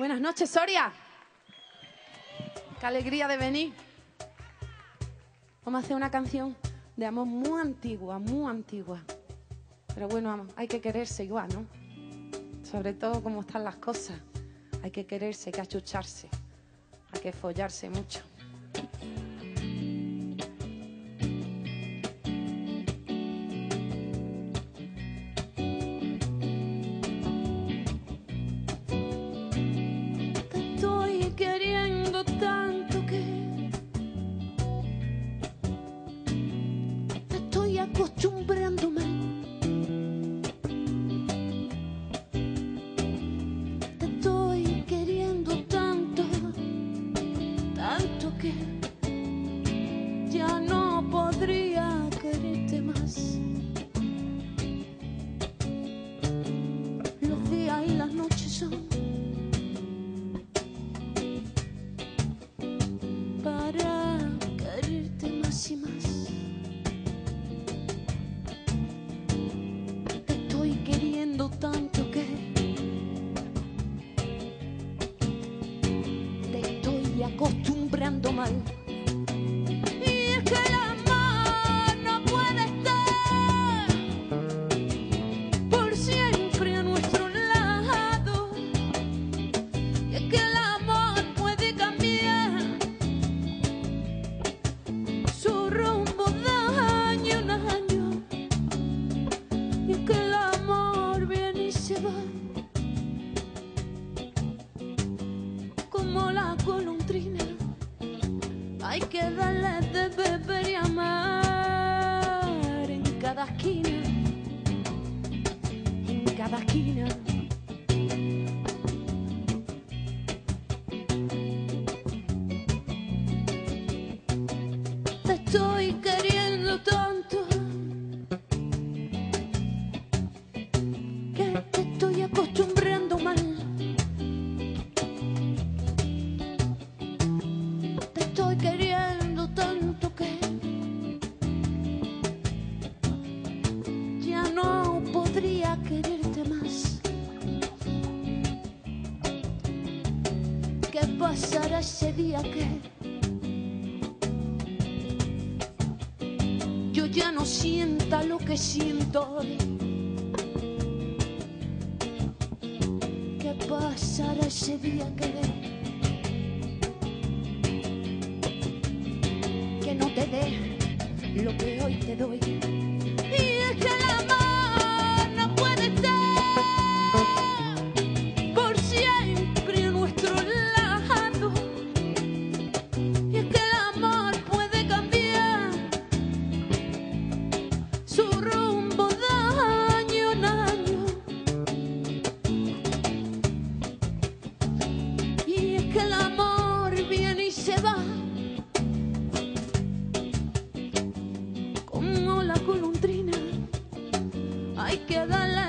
Buenas noches, Soria. Qué alegría de venir. Vamos a hacer una canción de amor muy antigua, muy antigua. Pero bueno, hay que quererse igual, ¿no? Sobre todo como están las cosas. Hay que quererse, hay que achucharse, hay que follarse mucho. Acostumbrándome. Te estoy queriendo tanto, tanto que ya no podría quererte más. Los días y las noches son para mal. Y es que el amor no puede estar por siempre a nuestro lado. Y es que el amor puede cambiar su rumbo de año en año. Y es que el amor viene y se va. Como la golondrina, hay que darle de beber y amar en cada esquina, en cada esquina. Te estoy queriendo tanto ¿Qué pasará ese día que yo ya no sienta lo que siento hoy. ¿Qué pasará ese día que que no te dé lo que hoy te doy? Que viene y se va. Como la colondrina, hay que darle